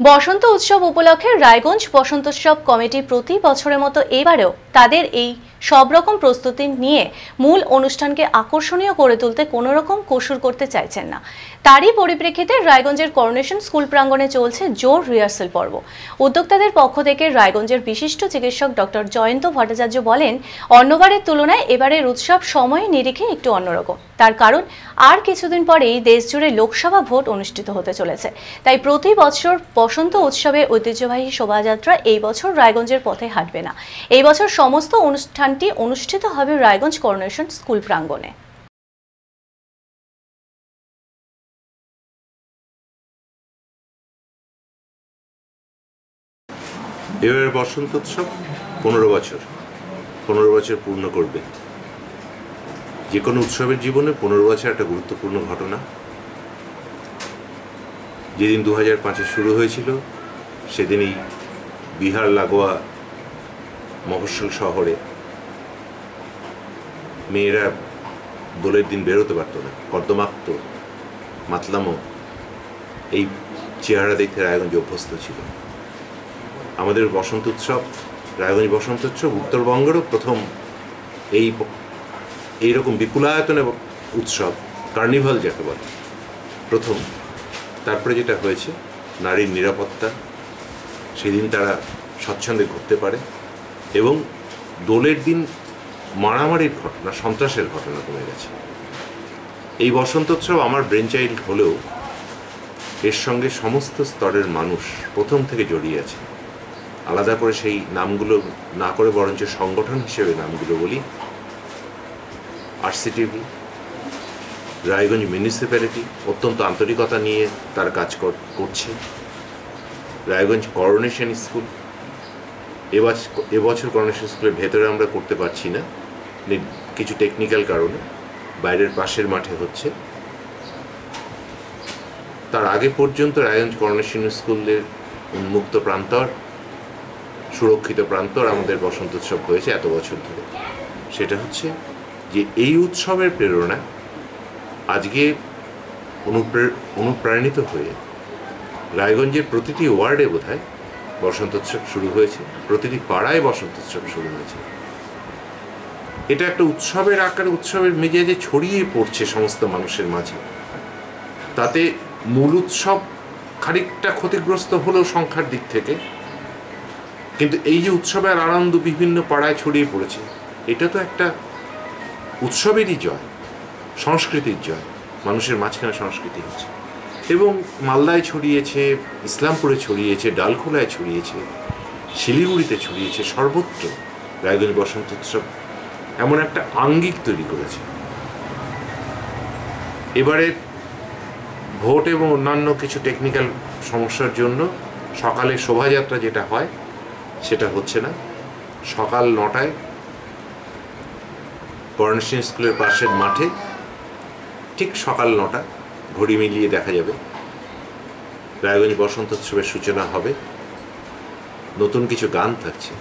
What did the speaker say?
বসন্ত উৎসব উপলক্ষে রায়গঞ্জ বসন্তোৎসব কমিটি প্রতি বছরের মতো এবারেও তাদের এই সব রকম প্রস্তুতি নিয়ে মূল অনুষ্ঠানকে আকর্ষণীয় করে তুলতে কোনো রকম কসুর করতে চাইছেন না। তারই পরিপ্রেক্ষিতে রায়গঞ্জের করোনেশন স্কুল প্রাঙ্গণে চলছে জোর রিহার্সেল পর্ব। উদ্যোক্তাদের পক্ষ থেকে রায়গঞ্জের বিশিষ্ট চিকিৎসক ডক্টর জয়ন্ত ভট্টাচার্য বলেন, অন্যবারের তুলনায় এবারের উৎসব সময় নিরিখে একটু অন্যরকম। তার কারণ আর কিছুদিন পরেই দেশজুড়ে লোকসভা ভোট অনুষ্ঠিত হতে চলেছে। তাই প্রতি বছর বসন্ত উৎসবে ঐতিহ্যবাহী শোভাযাত্রা এই বছর রায়গঞ্জের পথে হাঁটবে না। এই বছর সমস্ত অনুষ্ঠানটি অনুষ্ঠিত হবে রায়গঞ্জ করোনেশন স্কুল প্রাঙ্গণে। এবারে বসন্ত উৎসব পনেরো বছর। পনেরো বছর পূর্ণ করবে। যে কোনো উৎসবের জীবনে পনেরো বছর একটা গুরুত্বপূর্ণ ঘটনা। যেদিন দু হাজার পাঁচে শুরু হয়েছিল, সেদিনই বিহার লাগোয়া মফস্বল শহরে মেয়েরা দোলের দিন বেরোতে পারতো না। কর্দমাক্ত, মাতলামো, এই চেহারা দেখতে রায়গঞ্জ অভ্যস্ত ছিল। আমাদের বসন্ত উৎসব, রায়গঞ্জ বসন্ত উৎসব উত্তরবঙ্গেরও প্রথম এই এইরকম বিপুলায়তনে উৎসব, কার্নিভাল যাকে বলে। প্রথম, তারপরে যেটা হয়েছে, নারীর নিরাপত্তা, সেদিন তারা স্বচ্ছন্দে ঘুরতে পারে এবং দোলের দিন মারামারির ঘটনা, সন্ত্রাসের ঘটনা কমে গেছে। এই বসন্ত উৎসব আমার ব্রেন চাইল্ড হলেও এর সঙ্গে সমস্ত স্তরের মানুষ প্রথম থেকে জড়িয়ে আছে। আলাদা করে সেই নামগুলো না করে বরঞ্চ সংগঠন হিসেবে নামগুলো বলি আরসিটিভি, রায়গঞ্জ মিউনিসিপ্যালিটি অত্যন্ত আন্তরিকতা নিয়ে তার কাজ কর- করছে। রায়গঞ্জ করোনেশন স্কুল এবছর এবছর করোনেশন স্কুলের ভেতরে আমরা করতে পারছি না কিছু টেকনিক্যাল কারণে, বাইরের পাশের মাঠে হচ্ছে। তার আগে পর্যন্ত রায়গঞ্জ করোনেশন স্কুলের উন্মুক্ত প্রান্তর, সুরক্ষিত প্রান্তর আমাদের বসন্ত উৎসব হয়েছে এত বছর ধরে। সেটা হচ্ছে যে এই উৎসবের প্রেরণা আজকে অনুপ্রে- অনুপ্রাণিত হয়ে রায়গঞ্জের প্রতিটি ওয়ার্ডে বোধহয় বসন্ত উৎসব শুরু হয়েছে, প্রতিটি পাড়ায় বসন্ত উৎসব শুরু হয়েছে। এটা একটা উৎসবের আকারে, উৎসবের মেজাজে ছড়িয়ে পড়ছে সমস্ত মানুষের মাঝে। তাতে মূল উৎসব খানিকটা ক্ষতিগ্রস্ত হলেও সংখ্যার দিক থেকে। কিন্তু এই যে উৎসবের আনন্দ বিভিন্ন পাড়ায় ছড়িয়ে পড়েছে, এটা তো একটা উৎসবেরই জয়, সংস্কৃতির জয়, মানুষের মাঝখানে সংস্কৃতি হচ্ছে। এবং মালদায় ছড়িয়েছে, ইসলামপুরে ছড়িয়েছে, ডালখোলায় ছড়িয়েছে, শিলিগুড়িতে ছড়িয়েছে সর্বত্র রায়গঞ্জ বসন্ত উৎসব। এমন একটা আঙ্গিক তৈরি করেছে। এবারে ভোট এবং অন্যান্য কিছু টেকনিক্যাল সমস্যার জন্য সকালে শোভাযাত্রা যেটা হয়, সেটা হচ্ছে না। সকাল নটায় করোনেশন স্কুলের পাশের মাঠে ঠিক সকাল নটা ঘড়ি মিলিয়ে দেখা যাবে। রায়গঞ্জ বসন্ত উৎসবের সূচনা হবে। নতুন কিছু গান থাকছে।